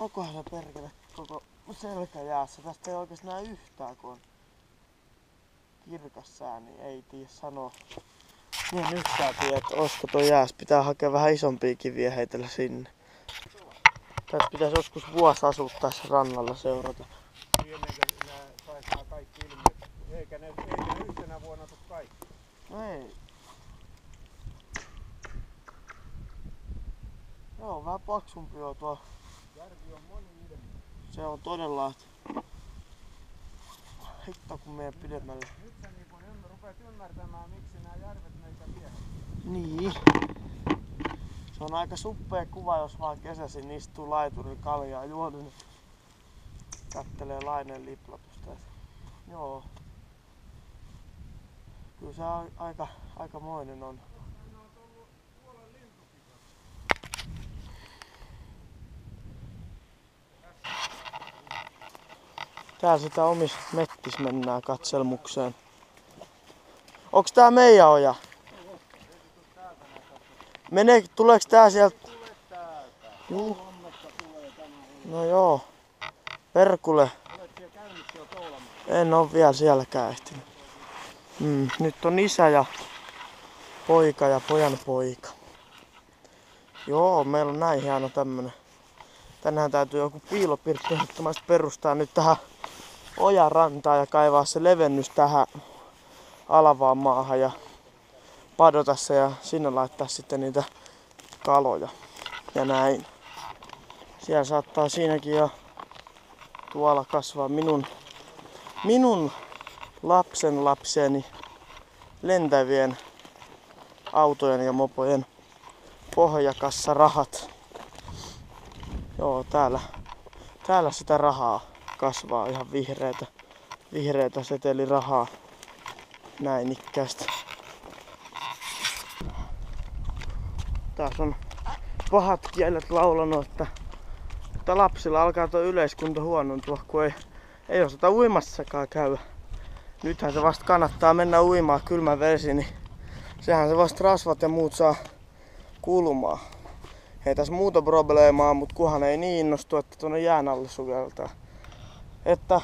Onkohan se perkele koko selkä jäässä? Tästä ei oikeesti näe yhtään, kun on kirkas sää, niin ei tiedä sanoa. Niin yhtään tiedä, että olisiko tuo jääs. Pitää hakea vähän isompia kiviä heitellä sinne. Tässä pitäisi joskus vuosi asua tässä rannalla seurata. Eikä ne, eikä ne yhtenä vuonna tuu kaikki. Ei. Joo, vähän paksumpi on tuo. Järvi on moni. Se on todella... Hitto kun meidän pidemmälle. Nyt sä niin kun ymmär, rupeat ymmärtämään, miksi nämä järvet meitä vie. Niin. Se on aika suppea kuva, jos vaan kesäisin istuu laiturin kaljaa niin kattelee laineen liplatusta. Joo. Kyllä se a- aika, aikamoinen on. Tää sitä omis mettis mennään katselmukseen. Onks tää meidän oja? Menee, tuleeks tää sieltä? Juu. No joo. Perkule. En oo vielä sielläkään ehtinyt. Mm, nyt on isä ja poika ja pojan poika. Joo, meillä on näin hieno tämmönen. Tänään täytyy joku piilopirtti ehdottomasti perustaa nyt tähän ojan rantaan ja kaivaa se levennys tähän alavaan maahan ja padota se ja sinne laittaa sitten niitä kaloja. Ja näin. Siellä saattaa siinäkin jo tuolla kasvaa minun, minun lapsen lapseni lentävien autojen ja mopojen pohjakassarahat. Joo, täällä, täällä sitä rahaa kasvaa ihan vihreätä, vihreätä setelirahaa näin ikkäästä. Taas on pahat kielet laulanut, että, että lapsilla alkaa tuo yleiskunto huonontua, kun ei, ei osata uimassakaan käydä. Nythän se vasta kannattaa mennä uimaan kylmä vesi, niin sehän se vasta rasvat ja muut saa kulumaan. Ei tässä muuta probleemaa, mutta kuhan ei niin innostu, että tuonne jään alle sukeltaa. Että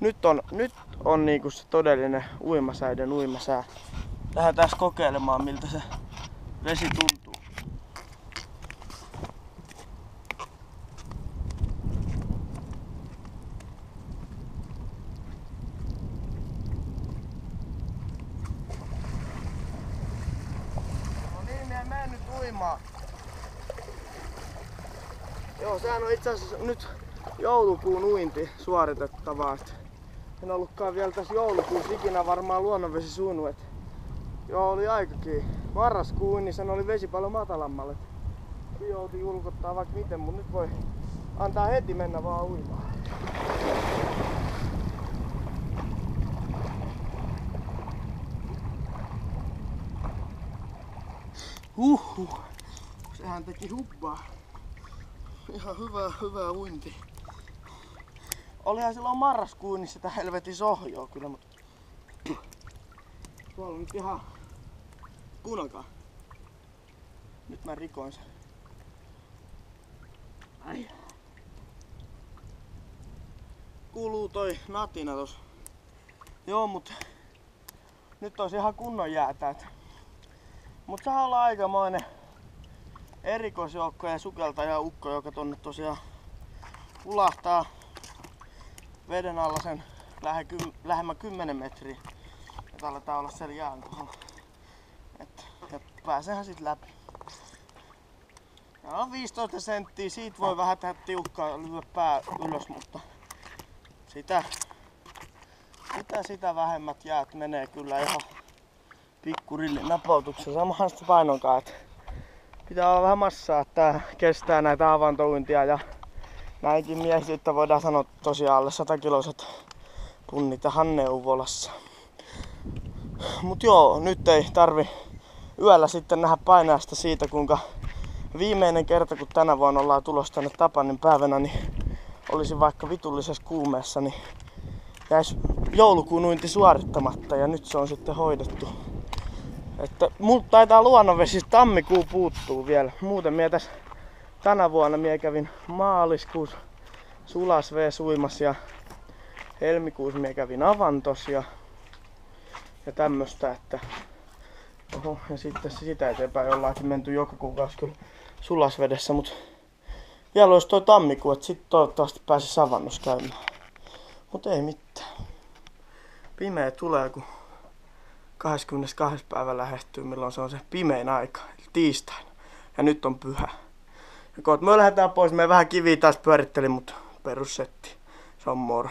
nyt on, nyt on niinku se todellinen uimasäiden uimasää. Lähdetään kokeilemaan miltä se vesi tuntuu. No niin, mene nyt uimaan. Joo, sehän on itse asiassa nyt joulukuun uinti suoritettavaa. et En ollutkaan vielä tässä joulukuussa ikinä varmaan luonnonvesi suunut. et Joo, oli aikakin. Marraskuun, niin sen oli vesi paljon matalammalle. Kyllä jouti ulkottaa vaikka miten, mutta nyt voi antaa heti mennä vaan uimaan. Huhhuh. Sehän teki hubbaa. Ihan hyvä, hyvä uinti. Olihan silloin marraskuun sitä helvetin sohjoa kyllä, mutta... Tuolla on nyt ihan... Kuunnelkaa. Nyt mä rikoin sen. Ai. Kuuluu toi natina tos. Joo, mut... Nyt olisi ihan kunnon jäätä. Mut sehän on aikamoinen erikoisjoukko ja sukeltaja ukko, joka tonne tosiaan ulahtaa veden alla sen lähe, lähemmän 10 metriä. Ja aletaan olla siellä jään kohdalla. Et, ja pääsehän sit läpi. Ja on 15 senttiä, siitä voi vähän tehdä tiukkaa lyödä pää ylös, mutta sitä, sitä, sitä vähemmät jäät menee kyllä ihan pikkurillin napautuksessa samasta painonkaan. Et pitää olla vähän massaa, että kestää näitä avantouintia ja näinkin miehisyyttä voidaan sanoa tosiaan alle 100 kiloiset punnit ja Hanneuvolassa. Mut joo, nyt ei tarvi yöllä sitten nähdä painaasta siitä kuinka viimeinen kerta kun tänä vuonna ollaan tulossa tänne Tapanin päivänä, niin olisi vaikka vitullisessa kuumeessa, niin jäisi joulukuun uinti suorittamatta ja nyt se on sitten hoidettu. Että multa taitaa luonnonvesi tammikuu puuttuu vielä. Muuten mie tässä tänä vuonna minä kävin maaliskuussa Sulasvee suimas ja helmikuussa minä kävin Avantos ja, ja tämmöstä, että Oho, ja sitten sitä eteenpäin ollaankin menty joka kuukausi kyllä Sulasvedessä, mutta vielä olisi toi tammikuu, että sitten toivottavasti pääsisi Avannossa käymään. Mutta ei mitään. Pimeä tulee, kun 22. päivä lähestyy, milloin se on se pimein aika, eli tiistaina. Ja nyt on pyhä. Ja kun me lähdetään pois, me vähän kiviä taas pyörittelin, mutta perussetti. Se on moro.